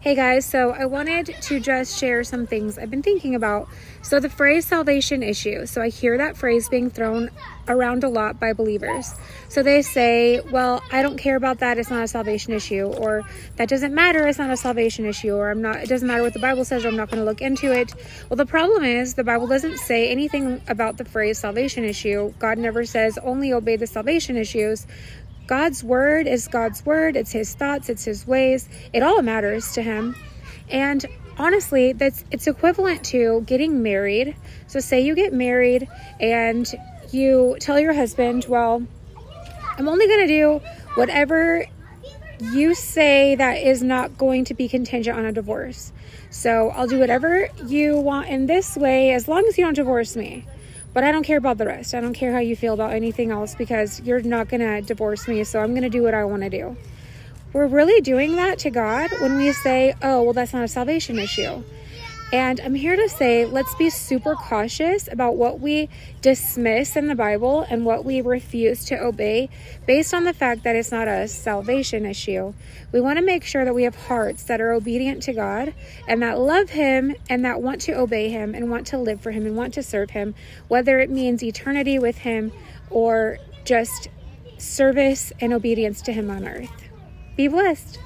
Hey guys, so I wanted to just share some things I've been thinking about. So, the phrase salvation issue. So, I hear that phrase being thrown around a lot by believers. So, they say, well, I don't care about that, it's not a salvation issue, or that doesn't matter, it's not a salvation issue, or I'm not, it doesn't matter what the Bible says, or I'm not going to look into it. Well, the problem is the Bible doesn't say anything about the phrase salvation issue. God never says only obey the salvation issues. God's word is God's word. It's his thoughts, it's his ways. It all matters to him. And honestly, that's it's equivalent to getting married. So say you get married and you tell your husband, "Well, I'm only going to do whatever you say that is not going to be contingent on a divorce. So I'll do whatever you want in this way as long as you don't divorce me." But I don't care about the rest. I don't care how you feel about anything else because you're not going to divorce me. So I'm going to do what I want to do. We're really doing that to God when we say, oh, well, that's not a salvation issue. And I'm here to say, let's be super cautious about what we dismiss in the Bible and what we refuse to obey based on the fact that it's not a salvation issue. We want to make sure that we have hearts that are obedient to God and that love Him and that want to obey Him and want to live for Him and want to serve Him, whether it means eternity with Him or just service and obedience to Him on earth. Be blessed.